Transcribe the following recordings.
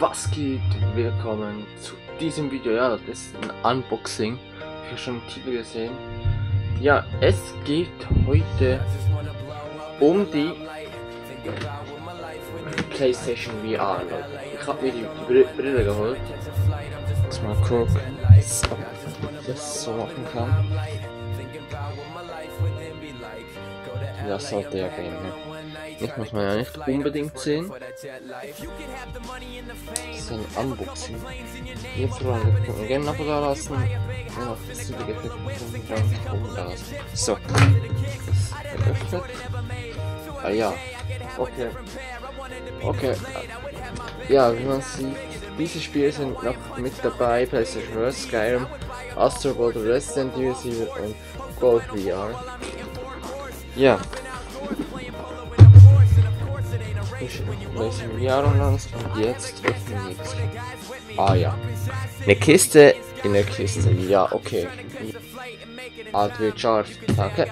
Was geht? Willkommen zu diesem Video. Ja, das ist ein Unboxing. Ich habe schon den Titel gesehen. Ja, es geht heute um die PlayStation VR. Ich habe mir die Br Brille geholt. Jetzt mal gucken, ob ich das so machen kann. Das sollte ja gehen. Ne? Das muss man ja nicht unbedingt sehen. Das ist ein Unboxing. Jetzt Freunde, können wir gerne noch da lassen. Ja, das sind die oben da lassen. So. Geöffnet. Ah ja. Okay. Okay. Ja, wie man sieht, diese Spiele sind noch mit dabei. PlayStation Vs, Skyrim, Astro World, Resident Evil und Golf VR. Ja. Ich Jahre lang und jetzt öffnen nichts. Ah ja. Eine Kiste in der Kiste. Ja, okay. Alt recharged. Danke.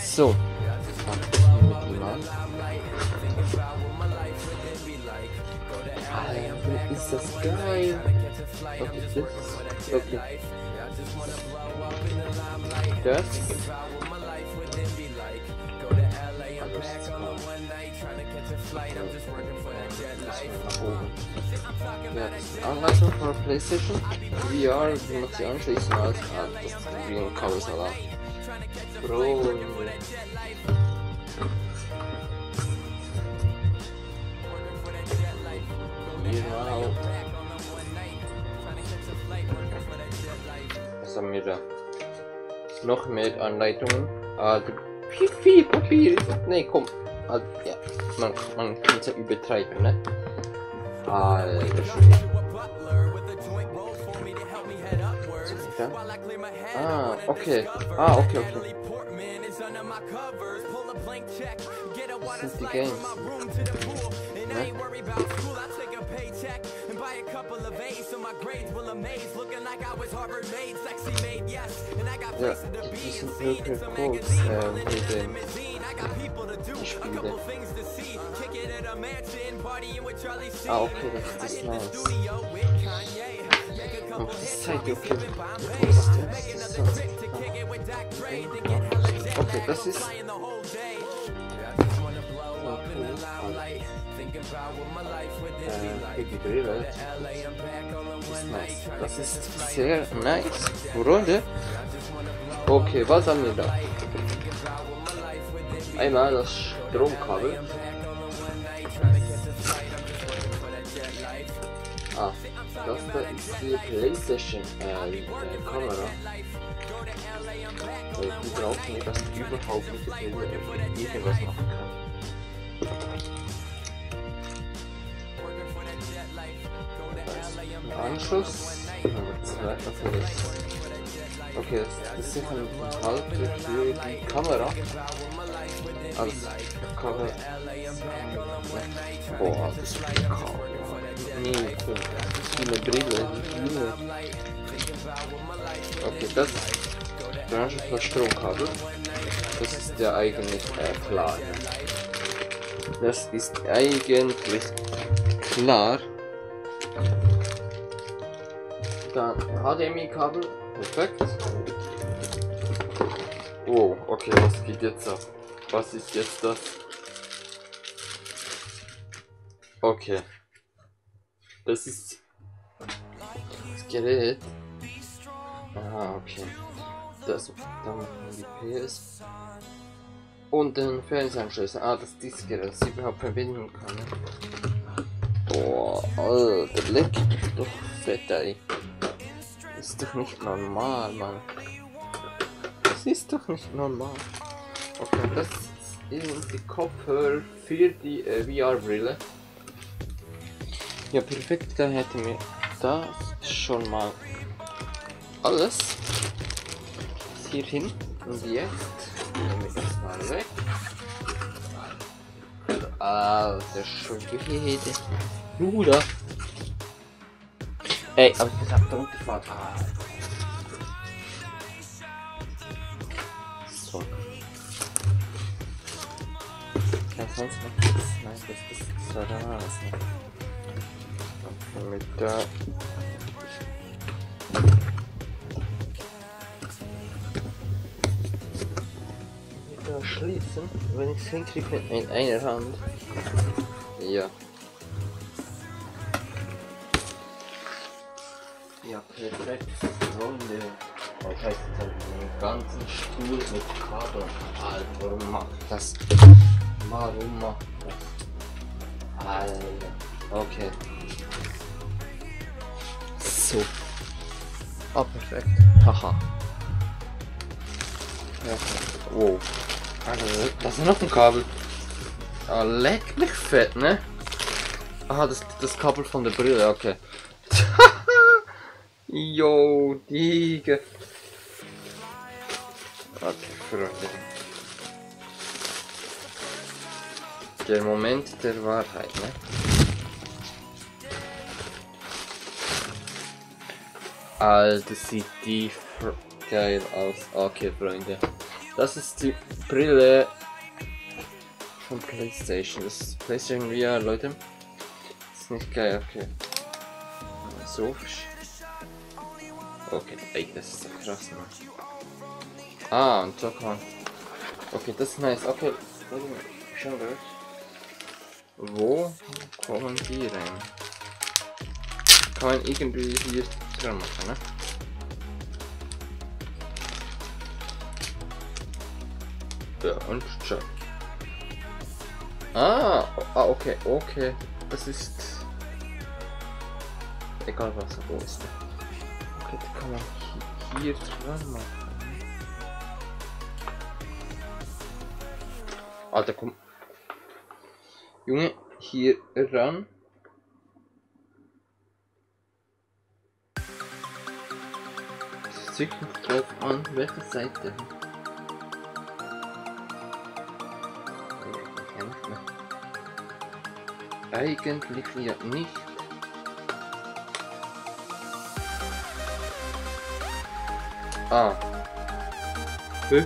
So. Alter, ist das geil. Okay, das. Okay. Das. Anleitung von PlayStation VR, wie man sie anschließen als ah, das wie ein Kabelsalat. Bro. Genau. Was haben wir da? Noch mehr Anleitungen. Ah, viel, viel Papier. Nee, komm. Ah, ja, man, man kann es ja übertreiben, ne? Alter Schwede. Ah, okay. Ah, okay, okay. Das sind die Games. Ne? a paycheck and buy a couple of A's so my grades will amaze. Looking like I was Harvard made, sexy made, yes. And I got places to be and seen It's a magazine, rolling in a limousine. I got people to do, a couple things to see. At a mansion, partying with Charlie Sheen. Ah, okay, das ist nice. Oh, das okay. Okay, das ist... Ist nice. Das ist sehr nice. Freunde. Okay, was haben wir da? Einmal das Stromkabel. Ah, das da ist die Playstation äh, äh, Kamera. Weil brauchen nicht, dass ich überhaupt nicht irgendwas machen kann. Anschluss. Okay, das ist sicher ein Halter für die Kamera. Als Cover. Boah, das ist kaum. Nee, viele Brille, viele. Okay, das ist für Stromkabel. Das ist ja eigentlich äh, klar. Das ist eigentlich klar. Dann HDMI-Kabel, perfekt. Oh, okay, was geht jetzt ab? Was ist jetzt das? Okay. Das ist das Gerät. Ah, okay. Das dann die PS. Und den Fernsehanschluss. Ah, das Diskgerät, das ich überhaupt verbinden kann. Boah, Alter, leck doch fett, ey. Das ist doch nicht normal, Mann. Das ist doch nicht normal. Okay, das sind die Kopfhörer für die äh, VR-Brille. Ja, perfekt, dann hätten wir das schon mal alles hier hin. Und jetzt nehmen wir das mal weg. Alter Schwede. Bruder. Ey, aber ich gesagt, runterfahren. Ah. So. Ja, sonst noch nichts. Nein, das ist so da. Mit da. Wieder schließen, wenn ich es hinkriege mit in einer Hand. Ja. Ja, perfekt. Freunde. Das heißt, jetzt habe ich einen ganzen Stuhl mit Kabel. Alter, warum macht das? Warum macht das? Alter. Okay. So. Ah, perfekt. Haha. Wow. Also, das ist noch ein Kabel. Ah, leck mich fett, ne? Aha, das, das Kabel von der Brille, okay. Yo, Digga. Okay, Freunde. Der Moment der Wahrheit, ne? Alter, sieht die geil aus. Okay, Freunde. Das ist die Brille von PlayStation. Das ist PlayStation VR, Leute. Ist nicht geil, okay. So. Okay, ey, das ist so krass, Mann. Ah, und so man. Okay, das ist nice. Okay, warte mal. Wo kommen die rein? Kann man irgendwie hier dran machen, ne? Ja, und schon. Ah, ah, okay, okay. Das ist. Egal was, wo ist der? Die kann man hi- hier dran machen. Alter, komm. Junge, hier ran. Es noch drauf an, welche Seite. Eigentlich ja nicht. Ah. Hä?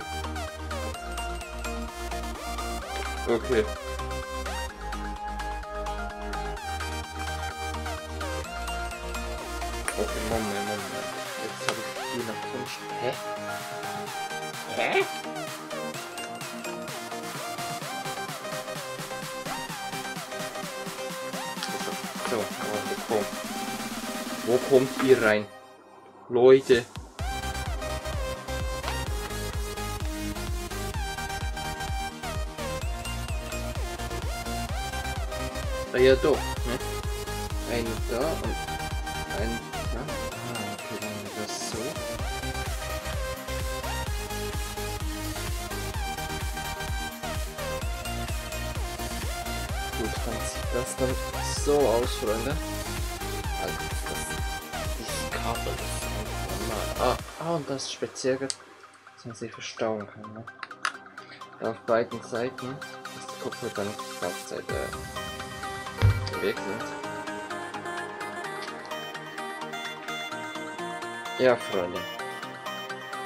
Okay. Okay, Moment, Moment. Jetzt habe ich die nach Kunst. Hä? Hä? So, komm. Wo kommt ihr rein? Leute. Ah ja, doch, ne? Ein da und ein da. Ah, okay, dann haben wir das so. Gut, dann sieht das dann so aus, Freunde. Also, das, dieses Kabel ist normal. Ah, ah, und das ist speziell, dass man sich verstauen kann, ne? Auf beiden Seiten, dass die Kopfhörer dann die ganze Äh, weg sind. Ja, Freunde.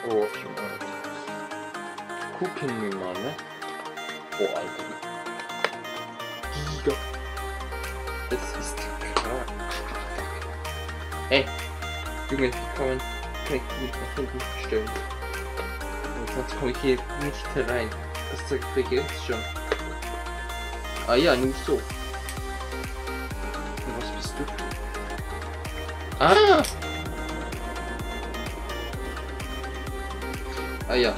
Oh, Junge. Gucken wir mal, ne? Oh, Alter. Giga. Das ist krass. Ey, Junge, wie kann man Knie nach hinten stellen? Und sonst komme ich hier nicht herein. Das zeigt mir jetzt schon. Ah ja, nur so. Ah! Ah ja.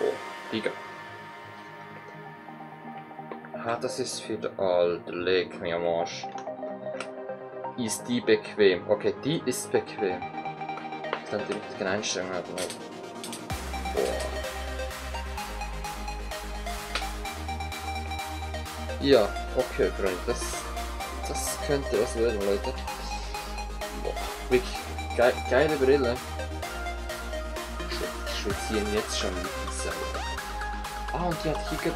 Oh, Digga. Ah, das ist für den Alter, leg mir am Arsch. Ist die bequem? Okay, die ist bequem. Ich kann die richtigen Einstellungen haben. Boah. Ja, okay, Freunde, das, das könnte was werden, Leute. Boah, wirklich ge geile Brille. Ich schwitzieren jetzt schon mit dieser. Ah, und die hat hier ge-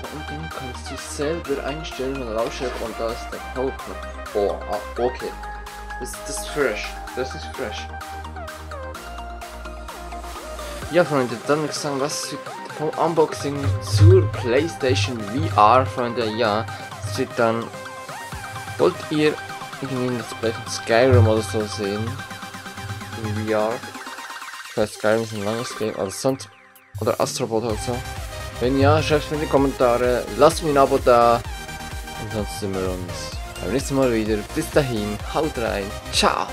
da unten kannst du selber einstellen und Lautstärke und da ist der Powerknopf. Boah, ah, okay. Das, das ist fresh. Das ist fresh. Ja, Freunde, dann würde ich sagen, was für vom Unboxing zur PlayStation VR, Freunde. Ja, es steht dann. Wollt ihr irgendwie das Play von Skyrim oder so sehen? In VR? Ich weiß, Skyrim ist ein langes Game, oder sonst. Oder Astrobot oder so. Wenn ja, schreibt mir in die Kommentare, lasst mir ein Abo da. Und sonst sehen wir uns beim nächsten Mal wieder. Bis dahin, haut rein. Ciao.